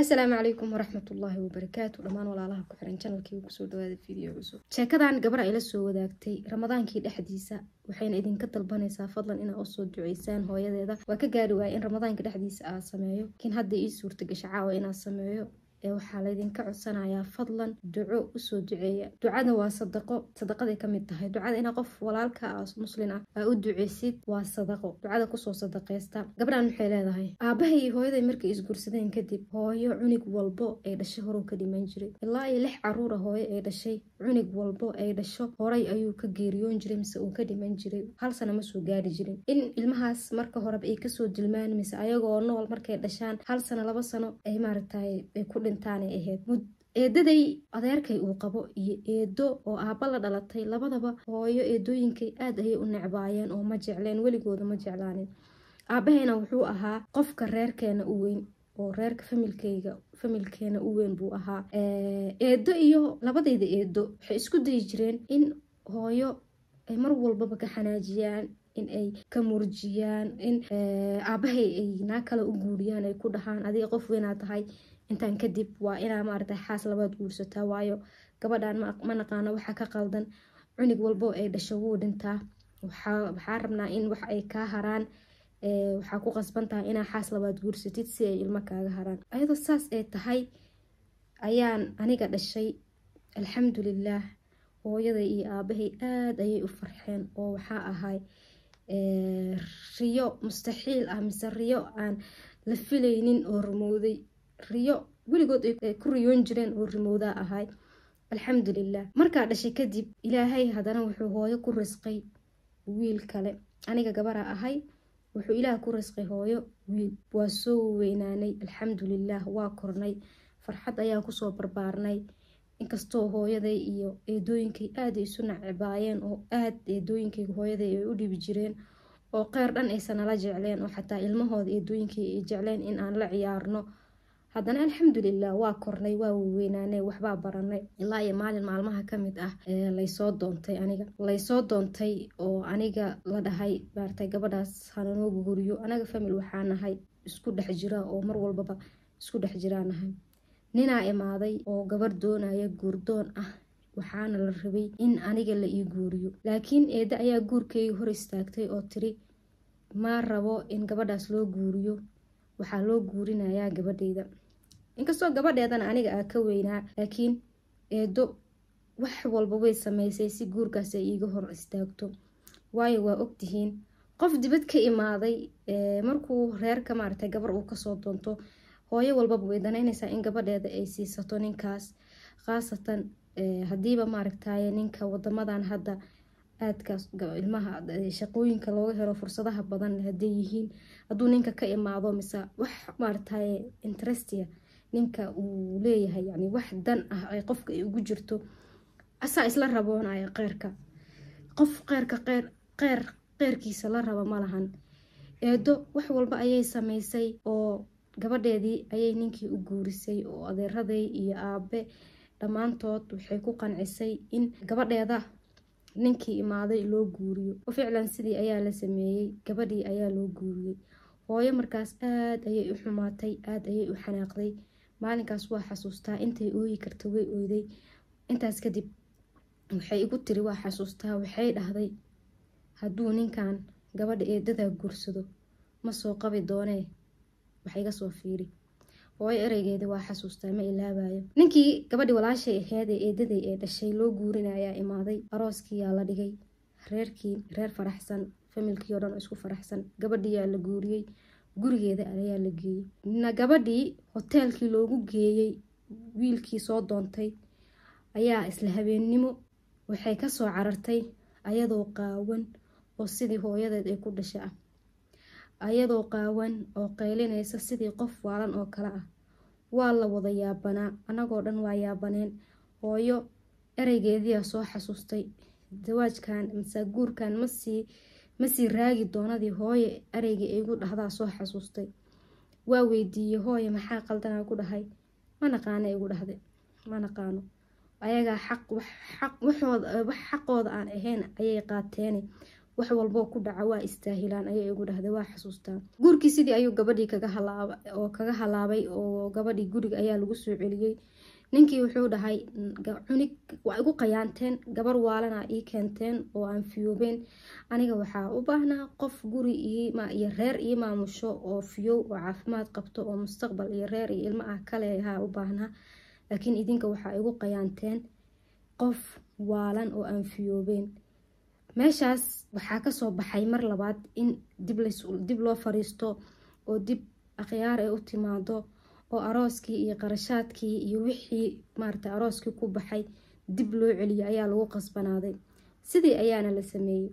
asalaamu calaykum waraxmatullaahi wabarakaatu dhammaan walaalaha ku xiran janalkii ku soo dhawaada video cusub sheekadan gabar ay la soo wadaagtay ramadaankii dhexdiisa waxayna idinka dalbanaysaa fadlan inaa u soo duceysaan hooyadeeda. Waa ka gaari waaya in ramadaanka dhexdiisa aa sameeyo laakiin hadda ii suurtagasha caawa inaa sameeyo ee waxaa laydinka codsanayaa fadlan duco u soo duceeya. Ducada waa sadaqo. Sadaqaday ka mid tahay. Ducada inaa qof walaalka ah muslin ah aa u duceysid waa sadaqo. Ducada ku soo sadaqeysta gabdhan waxay leedahay aabahay iyo hooyaday markay isguursadeen kadib hooyo cunug walbo ay dhashay horuu ka dhiman jiray. Ilaa iyo lix caruura hooyo ay dhashay cunug walbo ay dhasho horay ayuu ka geeriyoon jiray mise uu ka dhiman jiray. Hal sana ma soo gaari jirin. In ilmahaas marka horeba ay ka soo dilmaan mise ayagoo nool markay dhashaan hal sano laba sano ay maaragtay ay ku dhintaanay ahayd. Eedaday adeerkay uu qabo iyo eedo oo aabba la dhalatay labadaba hooyo eedooyinkay aad ayay u necbaayeen oo ma jecleen weligooda ma jeclaanin. Aabahayna wuxuu ahaa qofka reerkeena u weyn oo reerka familkeyga familkeena u weyn buu ahaa. Eedo iyo labadayda eedo waxay isku dayi jireen in hooyo ay mar walbaba ka xanaajiyaan in ay ka murjiyaan in aabahay ay naa kale u guuriyaan ay ku dhahaan adiga qof weynaa tahay intaan kadib waa inaa maarata xaas labaad guursataa waayo gabadhan ma naqaano waxa ka qaldan. Cunug walbo ay dhasho wuu dhintaa. Waxaa rabnaa in wax ay kaa haraan waxaa ku qasban tahay inaa xaas labaad guursatid si ay ilmo kaaga haraan. Ayadoo saas ay tahay ayaan aniga dhashay alxamdulilaah hooyaday iyo aabahay aada ayay u farxeen oo waxaa ahay riyo mustaxiil ah mise riyo aan la filaynin oo rumowday riyo weligood ay ku riyoon jireen oo rimowdaa ahay. Alxamdulilah markaa dhashay kadib ilaahay haddana wuxuu hooyo ku risqay wiil kale. Aniga gabaraa ahay wuxuu ilaah ku risqay hooyo wiil. Waa soo weynaanay. Alxamdulilah waa kornay. Farxad ayaa ku soo barbaarnay. Inkastoo hooyaday iyo eedooyinkay aada isu nacibaayeen oo aad eedooyinkay hooyaday ay u dhibi jireen oo qeyr dhan aysan nala jecleen oo xataa ilmahooda eedooyinkay ay jecleen in aan la ciyaarno haddana alxamdulilah waa kornay waa weynaanay waxbaa baranay. Ilaa iyo maalin maalmaha ka mid ah laysoo doontay aniga. Laysoo doontay oo aniga la dhahay maartay gabadhaas hananoo guriyo anaga famil waxaa isku dhex jira oo mar walbaba isku dhex jiraa ninaa imaaday oo gabar doonaya guurdoon ah waxaana la rabay in aniga la ii guuriyo. Laakiin eedda ayaa guurkeyga hor istaagtay oo tiri ma rabo in gabadhaas loo guuriyo waxaa loo guurinayaa gabadheyda inkastoo gabadheedana aniga aa ka weynaa laakiin eedo wax walba way sameysay si guurkaas ay iiga hor istaagto. Waayo waa ogtihiin qof dibad ka imaaday markuu reerka maaragtay gabar uu ka soo doonto hooyo walbaba way danaynaysaa in gabadheeda ay siisato ninkaas. Khaasatan hadiiba maaragtaye ninka wadamadan hadda aadka ilmaha shaqooyinka looga helo fursadaha badan haday yihiin. Hadduu ninka ka imaado mise wax maaragtaye interestia ninka uu leeyahay yani wax dan ah ay qofka ay ugu jirto asaa isla raboonaya qeyrka qof qeyrka qeyr qeyr qeyrkiisa la raba malahan eedo wax walba ayay sameysay oo gabadheedii ayay ninkii u guurisay oo adeeraday iyo aabe dhammaantood waxay ku qancisay in gabadheeda ninkii imaaday loo guuriyo. Oo ficlan sidii ayaa la sameeyey gabadhii ayaa loo guuriyey. Hooyo markaas aada ayay u xumaatay aada ayay u xanaaqday maalinkaas waa xasuustaa. Intay ooyi karta way oyday intaas kadib waxay igu tiri waa xasuustaa. Waxay dhahday hadduu ninkan gabadha eedadaa guursado ma soo qabi doonee? Wax iga soo fiiri. Hooyo ereygeeda waa xasuustaa ma ilaabayo ninkii gabadhii walaashay aheyd ee eedaday ee dhashay loo guurinayaa imaaday. Arooskiyaa la dhigay reerkii reer faraxsan familkii o dhan oo isku faraxsan. Gabadhiyaa la guuriyey gurigeeda ayaa la geeyey. Na gabadhii hoteelkii loogu geeyey wiilkii soo doontay ayaa isla habeennimo waxay ka soo carartay ayadoo qaawan oo sidii hooyadeed ay ku dhasha ah. Ayadoo qaawan oo qaylinaysa sidii qof waalan oo kale ah. Waa la wada yaabanaa annagoo dhan waa yaabaneen. Hooyo ereygeediia soo xasuustay. Dawaajkan mase guurkan masii masii raagi doonadii hooye ereygii igu dhahdaa soo xasuustay. Waa weydiiyey hooye maxaa qaldanaa ku dhahay? Ma naqaano igu dhahday? Ma naqaano? Ayagaa xaqooda aan ahayn ayay qaateene wax walboo ku dhaca waa istaahilaan ayay igu dhahday waa xasuustaan. Guurkii sidii ayuu gabadhii kaga halaabay oo gabadhii guriga ayaa lagu soo celiyey ninkii wuxuu dhahay cunig waa igu qayaanteen gabar waalana ii keenteen oo aan fiyoobeen. Aniga waxaa u baahnaa qof guri iyo reer ii maamusho oo fiyow oo caafimaad qabto oo mustaqbal iyo reer iyo ilmo ah kale ahaa u baahnaa laakiin idinka waxaa igu qayaanteen qof waalan oo aan fiyoobeen. Meeshaas waxaa ka soo baxay mar labaad in dib loo fariisto oo dib akhyaar ay u timaado oo arooskii iyo qarashaadkii iyo wixii maarata arooskii ku baxay dib loo celiyo ayaa lagu qasbanaaday. Sidii ayaana la sameeyey.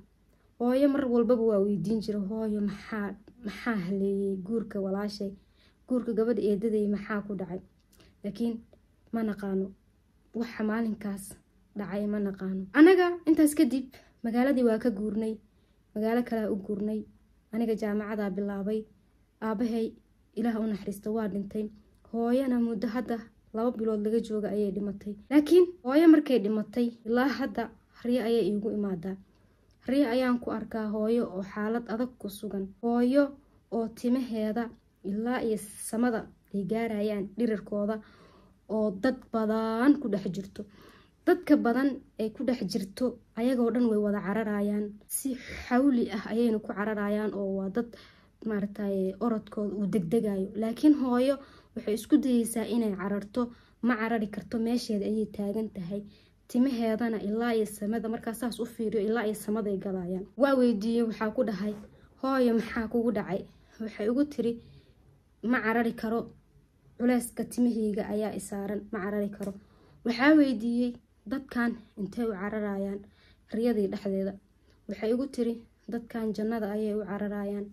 Hooyo mar walbaba waa weydiin jira. Hooyo maxaa maxaa haleeyey guurka walaashay? Guurka gabadha eedaday maxaa ku dhacay? Laakiin ma naqaano. Waxa maalinkaas dhacay ma naqaano. Annaga intaas kadib magaaladii waa ka guurnay. Magaalo kalea u guurnay. Aniga jaamacadaa bilaabay. Aabahay ilaah u naxariista waa dhintay hooyana muddo hadda laba bilood laga jooga ayay dhimatay. Laakiin hooyo markay dhimatay ilaa hadda riyo ayay iigu imaadaa. Riyo ayaan ku arkaa hooyo oo xaalad adag ku sugan. Hooyo oo timaheeda ilaa iyo samada ay gaarayaan dhirirkooda oo dad badan ku dhex jirto. Dadka badan ay ku dhex jirto ayagoo dhan way wada cararayaan. Si xawli ah ayayna ku cararayaan oo waa dad maaragtay orodkooda uu degdegayo laakiin hooyo waxay isku dayeysaa inay cararto ma carari karto meesheeda ayay taagan tahay. Timaheedana ilaa iyo samada markaa u fiiriyo ilaa iyo samaday galayaan waa weydiiyey waxaa ku dhahay hooyo maxaa kugu dhacay? Waxay ugu tiri ma carari karo. Culeyska timaheyga ayaa isaaran ma carari karo. Waxaa weydiiyey dadkan intay u cararayaan? Riyadii dhexdeeda. Waxay igu tiri dadkan jannada ayay u cararayaan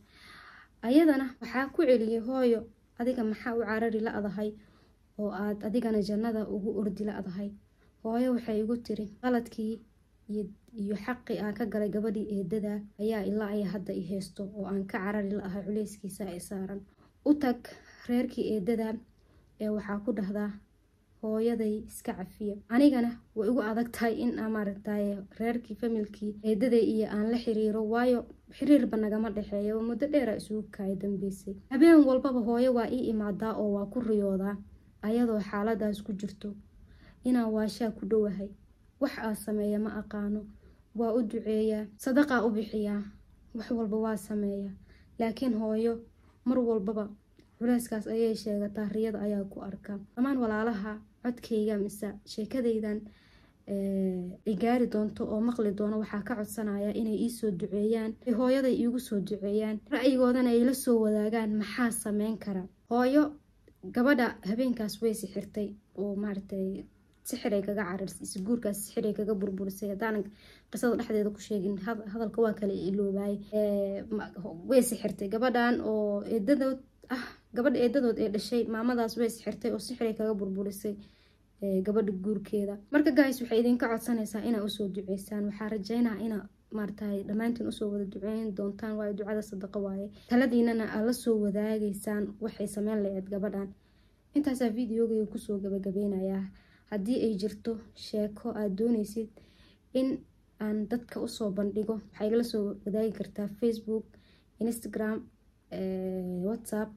ayadana waxaa ku celiyey hooyo adiga maxaa u carari la-dahay oo aad adigana jannada ugu ordi la-dahay hooyo waxay igu tiri qaladkii iyo xaqii aan ka galay gabadhii eedada ayaa ilaa ay hadda i haysto oo aan ka carari la-ahay culeyskiisa i saaran. U tag reerkii eedada ee waxaa ku dhahdaa hooyaday iska cafiya. Anigana way igu adag tahay in maaragtay reerkii familkii eedaday iyo aan la xiriiro waayo xiriirba nagama dhexeeya muddo dheera isugu kaaya dambeysay. Habeen walbaba hooyo waa ii imaadaa oo waa ku riyoodaa ayadoo xaaladaas ku jirto. Inaan waashaa ku dhowahay. Wax aa sameeya ma aqaano. Waa u duceeyaa sadaqaa u bixiyaa. Wax walba waa sameeyaa. Laakiin hooyo mar walbaba culeyskaas ayay sheegataa riyada ayaa ku arkaa dhammaan walaalaha codkayga mise sheekadaydan igaari doonto oo maqli doono waxaa ka codsanaya inay iisoo duceeyaan hooyaday iigu soo duceeyaan ra'yigoodana ay la soo wadaagaan maxaa sameyn kara? Hooyo gabadha habeenkaas way sixirtay oo maaragtay sixiray kaga cararsay guurkaas sixiray kaga burburisay. Haddaanan qisada dhexdeeda ku sheegin hadalka waa kale iloobaay way sixirtay gabadhan oo eedadood ah gabadha eedadood ee dhashay maamadaas way sixirtay oo sixiray kaga burburisay gabadha guurkeeda. Marka gays waxay idinka codsanaysaa inaa u soo duceysaan. Waxaa rajeynaa ina maaragtay dhammaantiin u soo wada duceyn doontaan waayo ducada sadaqa waaye. Taladiinana aad la soo wadaagaysaan waxay sameyn laheyd gabadhan intaasaa videogayga ku soo gabagabeynayaa. Haddii ay jirto sheeko aad dooneysid in aan dadka u soo bandhigo waxaa igala soo wadaagi kartaa facebook instagram whatsapp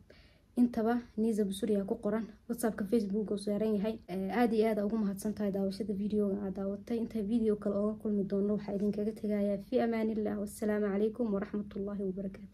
intaba niisa busuriya ku qoran. Whatsappka facebook oo saaran yahay aada iyo aada ugu mahadsan tahay daawashada videoga aad daawatay. Intaa video kale ooga kulmi doono waxaa idinkaga tegayaa fi amaanillah wassalaamu calaykum waraxmatullaahi wabarakaatu